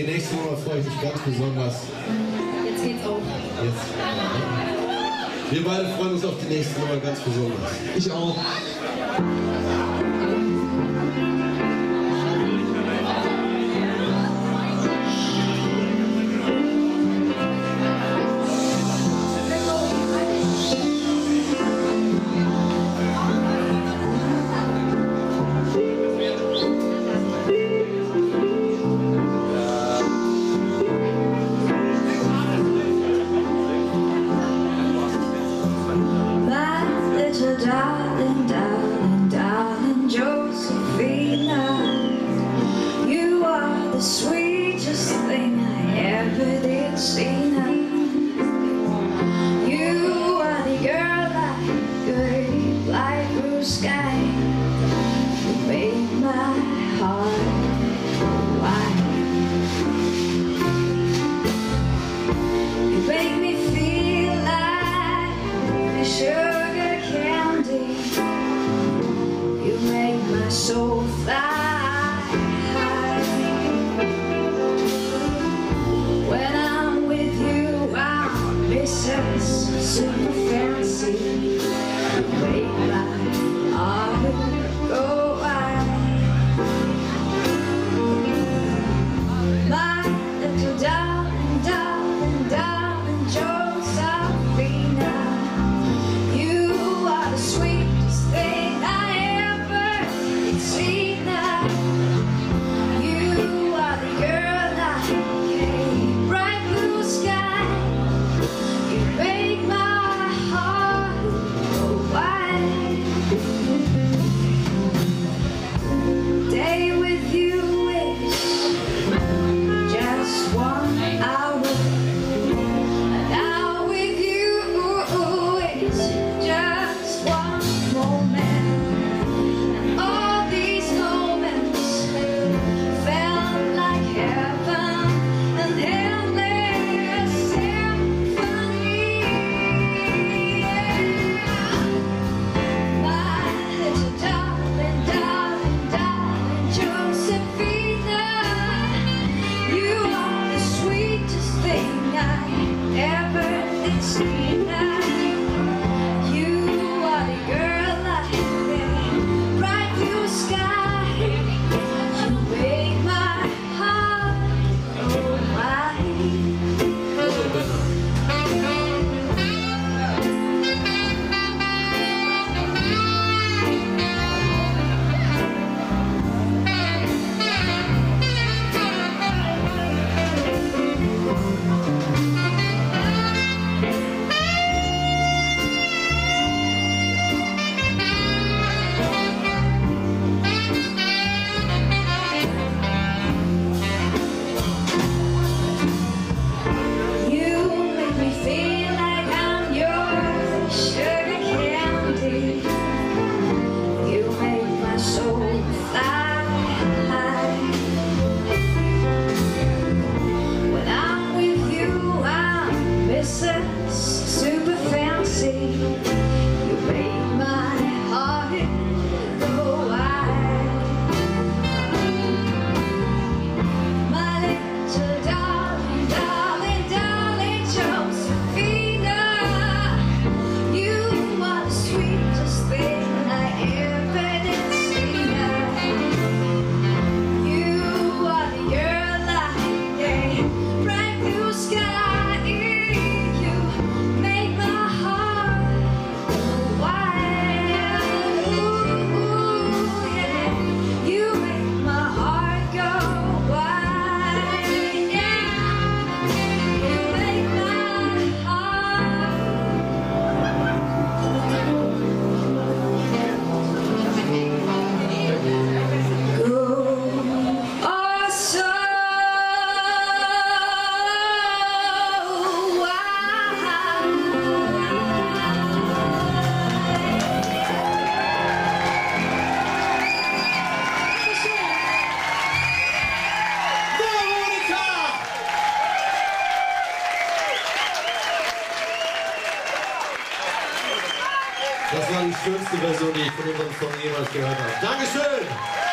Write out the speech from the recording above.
den nächsten Monat freue ich mich ganz besonders. Jetzt geht's auf. Jetzt. Wir beide freuen uns auf die nächsten Monat ganz besonders. Ich auch. now. You are the sweetest thing I ever did see. You are the girl that could fly through sky. You made my heart wild. You make me feel like sugar candy. You make my soul super fancy, late night, ah. I Das war die schönste Version, die ich von unserem Song jemals gehört habe. Dankeschön!